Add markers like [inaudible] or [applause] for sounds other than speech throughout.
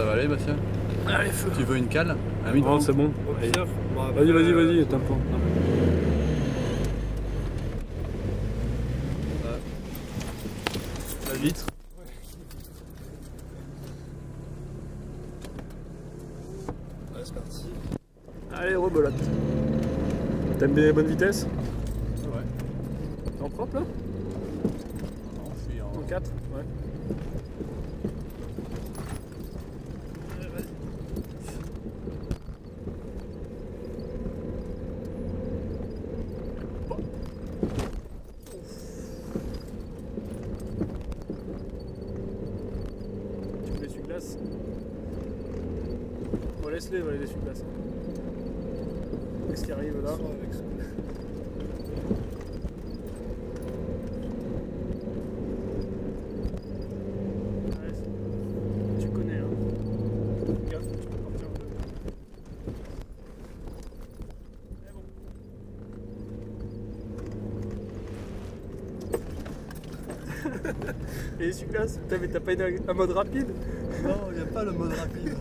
Allez, Bastien. Allez, feu. Tu veux une cale Un micro Non, c'est bon. Au pire, moi, Vas-y, vas-y, euh, vas-y, tampon. La vitre. Ouais, c'est parti. Allez, rebelote. T'aimes bien les bonnes vitesses Ouais. T'es en propre là? Non, je suis en. En 4 Ouais. Tu Bon, laisse-les, voilà, les essuie-glaces. Qu'est-ce qui arrive là Soit avec ça. Ouais, c'est- tu connais, hein. Regarde, tu peux partir un peu. Mais bon. Et Putain, mais t'as pas une- un mode rapide Non, il n'y a pas le mode rapide.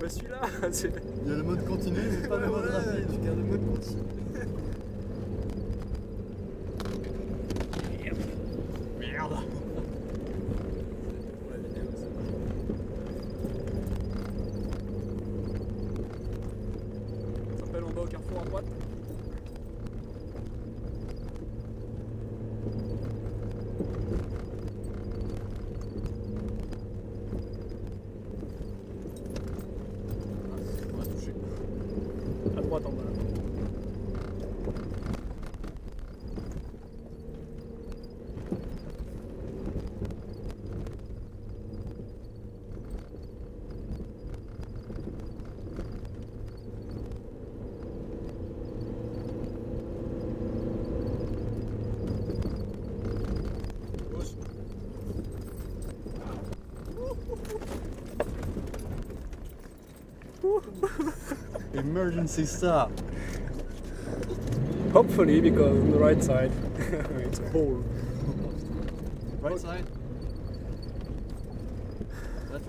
Bah celui-là, [laughs] c'est... Il y a le mode continu, mais pas le mode rapide. Tu gardes le mode continu. Merde. Ça. Ça s'appelle en bas au carrefour à droite. [laughs] Emergency stop. Hopefully, because on the right side [laughs] it's a hole. Right side.